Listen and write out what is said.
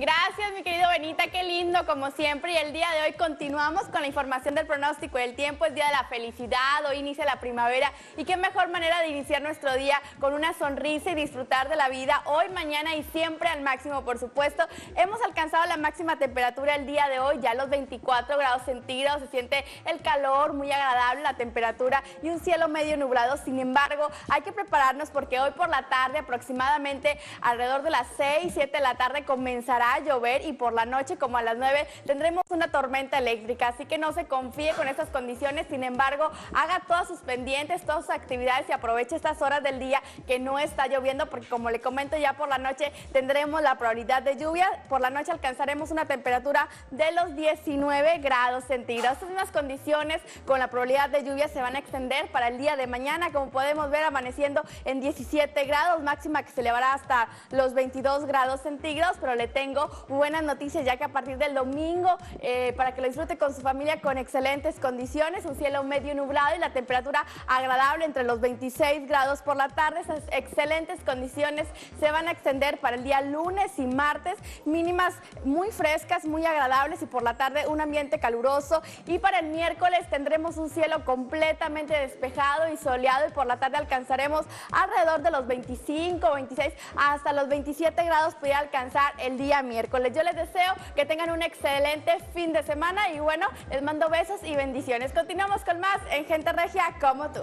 Gracias, mi querido Benita, qué lindo como siempre. Y el día de hoy continuamos con la información del pronóstico del tiempo. Es día de la felicidad, hoy inicia la primavera y qué mejor manera de iniciar nuestro día con una sonrisa y disfrutar de la vida hoy, mañana y siempre al máximo, por supuesto. Hemos alcanzado la máxima temperatura el día de hoy, ya los 24 grados centígrados, se siente el calor muy agradable, la temperatura y un cielo medio nublado. Sin embargo, hay que prepararnos porque hoy por la tarde, aproximadamente alrededor de las 6, 7 de la tarde, comenzará llover y por la noche como a las 9 tendremos una tormenta eléctrica, así que no se confíe con estas condiciones, sin embargo, haga todas sus pendientes, todas sus actividades y aproveche estas horas del día que no está lloviendo porque como le comento ya por la noche tendremos la probabilidad de lluvia, por la noche alcanzaremos una temperatura de los 19 grados centígrados. Estas mismas condiciones con la probabilidad de lluvia se van a extender para el día de mañana, como podemos ver amaneciendo en 17 grados, máxima que se elevará hasta los 22 grados centígrados, pero le tengo buenas noticias ya que a partir del domingo, eh, para que lo disfrute con su familia con excelentes condiciones, un cielo medio nublado y la temperatura agradable entre los 26 grados por la tarde. Esas excelentes condiciones se van a extender para el día lunes y martes, mínimas muy frescas, muy agradables y por la tarde un ambiente caluroso. Y para el miércoles tendremos un cielo completamente despejado y soleado y por la tarde alcanzaremos alrededor de los 25, 26 hasta los 27 grados podría alcanzar el miércoles. Yo les deseo que tengan un excelente fin de semana y bueno, les mando besos y bendiciones. Continuamos con más en Gente Regia como tú.